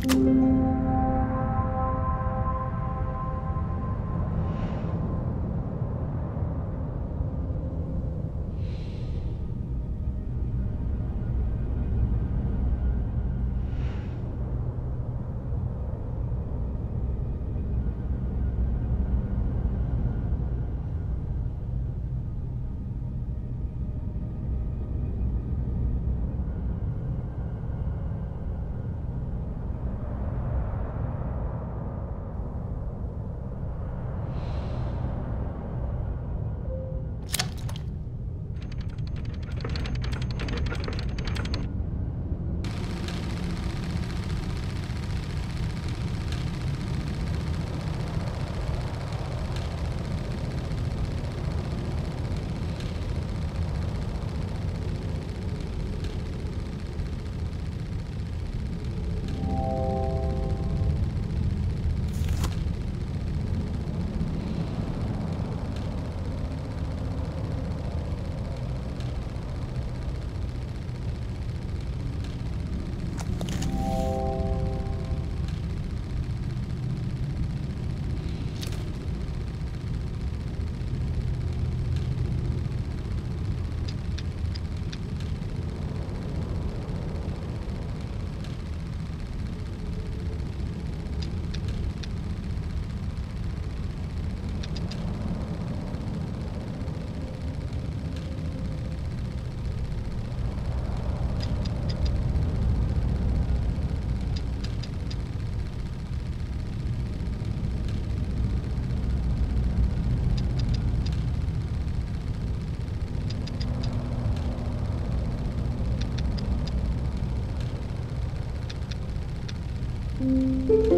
Thank you. Música